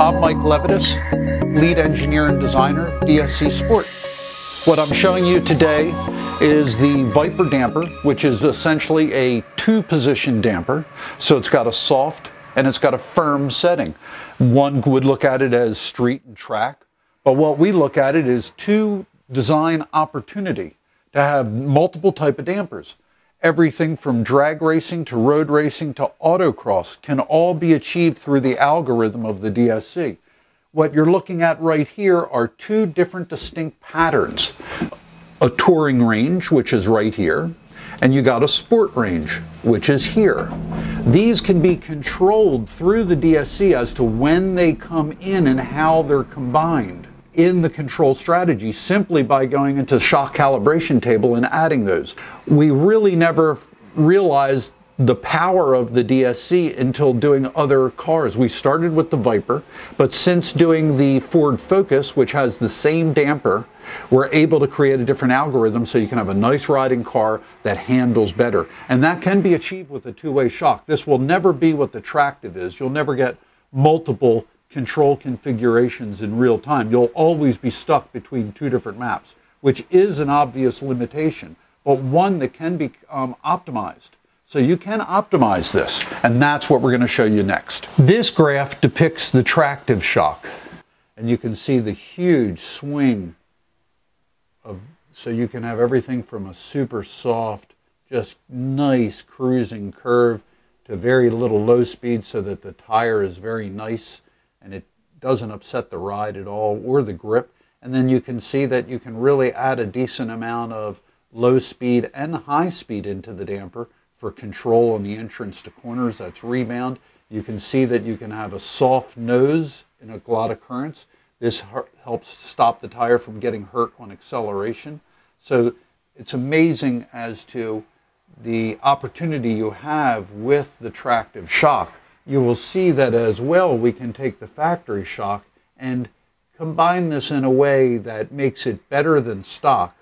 I'm Mike Levitas, lead engineer and designer, DSC Sport. What I'm showing you today is the Viper damper, which is essentially a two-position damper. So it's got a soft and it's got a firm setting. One would look at it as street and track, but what we look at it is two design opportunity to have multiple type of dampers. Everything from drag racing to road racing to autocross can all be achieved through the algorithm of the DSC. What you're looking at right here are two different distinct patterns. A touring range, which is right here, and you got a sport range, which is here. These can be controlled through the DSC as to when they come in and how they're combined in the control strategy simply by going into shock calibration table and adding those. We really never realized the power of the DSC until doing other cars. We started with the Viper, but since doing the Ford Focus, which has the same damper, we're able to create a different algorithm so you can have a nice riding car that handles better. And that can be achieved with a two-way shock. This will never be what the Tractive is. You'll never get multiple control configurations in real time. You'll always be stuck between two different maps, which is an obvious limitation, but one that can be um, optimized. So you can optimize this, and that's what we're going to show you next. This graph depicts the tractive shock, and you can see the huge swing of, so you can have everything from a super soft, just nice cruising curve to very little low speed so that the tire is very nice and it doesn't upset the ride at all or the grip. And then you can see that you can really add a decent amount of low speed and high speed into the damper for control on the entrance to corners. That's rebound. You can see that you can have a soft nose in a lot of currents. This helps stop the tire from getting hurt on acceleration. So it's amazing as to the opportunity you have with the tractive shock you will see that as well we can take the factory shock and combine this in a way that makes it better than stock,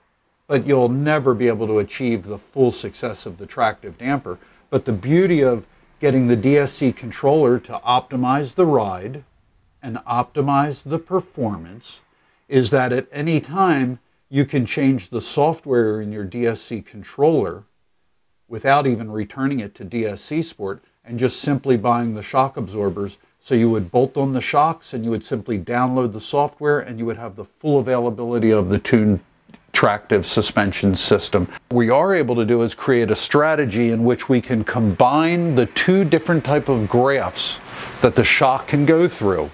but you'll never be able to achieve the full success of the tractive damper. But the beauty of getting the DSC controller to optimize the ride and optimize the performance is that at any time you can change the software in your DSC controller without even returning it to DSC Sport and just simply buying the shock absorbers. So you would bolt on the shocks and you would simply download the software and you would have the full availability of the tuned tractive suspension system. What We are able to do is create a strategy in which we can combine the two different type of graphs that the shock can go through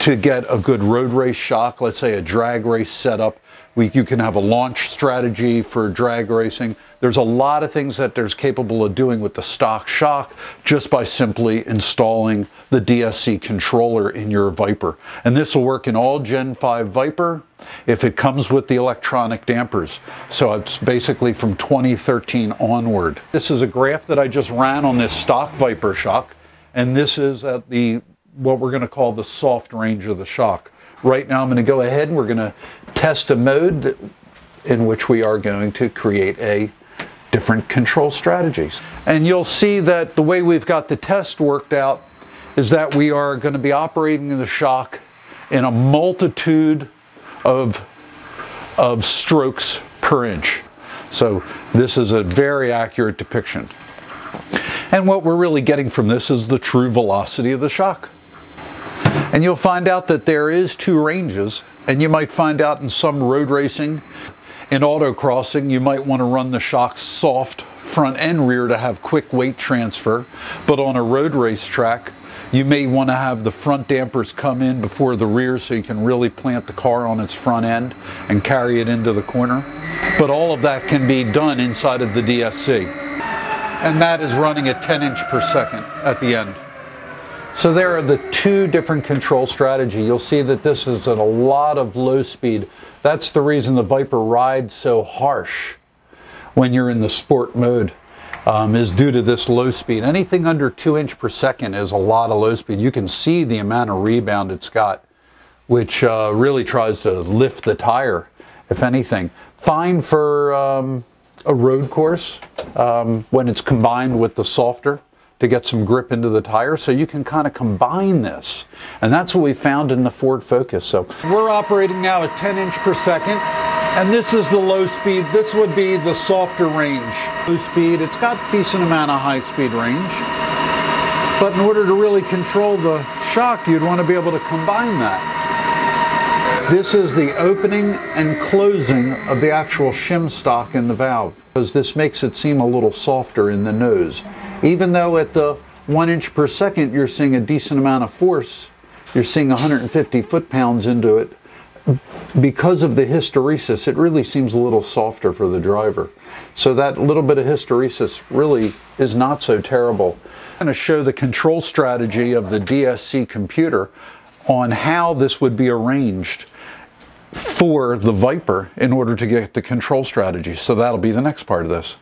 to get a good road race shock, let's say a drag race setup. We, you can have a launch strategy for drag racing. There's a lot of things that there's capable of doing with the stock shock just by simply installing the DSC controller in your Viper. And this will work in all Gen 5 Viper if it comes with the electronic dampers. So it's basically from 2013 onward. This is a graph that I just ran on this stock Viper shock. And this is at the what we're going to call the soft range of the shock. Right now I'm going to go ahead and we're going to test a mode in which we are going to create a different control strategies. And you'll see that the way we've got the test worked out is that we are going to be operating the shock in a multitude of, of strokes per inch. So this is a very accurate depiction. And what we're really getting from this is the true velocity of the shock. And you'll find out that there is two ranges, and you might find out in some road racing in autocrossing, you might want to run the shocks soft front and rear to have quick weight transfer. But on a road race track, you may want to have the front dampers come in before the rear so you can really plant the car on its front end and carry it into the corner. But all of that can be done inside of the DSC. And that is running at 10 inch per second at the end. So there are the two different control strategy. You'll see that this is at a lot of low speed. That's the reason the Viper rides so harsh when you're in the sport mode. Um, is due to this low speed. Anything under two inch per second is a lot of low speed. You can see the amount of rebound it's got, which uh, really tries to lift the tire, if anything. Fine for um, a road course um, when it's combined with the softer to get some grip into the tire. So you can kind of combine this. And that's what we found in the Ford Focus. So we're operating now at 10 inch per second. And this is the low speed. This would be the softer range. Low speed, it's got decent amount of high speed range. But in order to really control the shock, you'd want to be able to combine that. This is the opening and closing of the actual shim stock in the valve because this makes it seem a little softer in the nose. Even though at the one inch per second you're seeing a decent amount of force, you're seeing 150 foot-pounds into it, because of the hysteresis, it really seems a little softer for the driver. So that little bit of hysteresis really is not so terrible. I'm going to show the control strategy of the DSC computer on how this would be arranged for the Viper in order to get the control strategy. So that'll be the next part of this.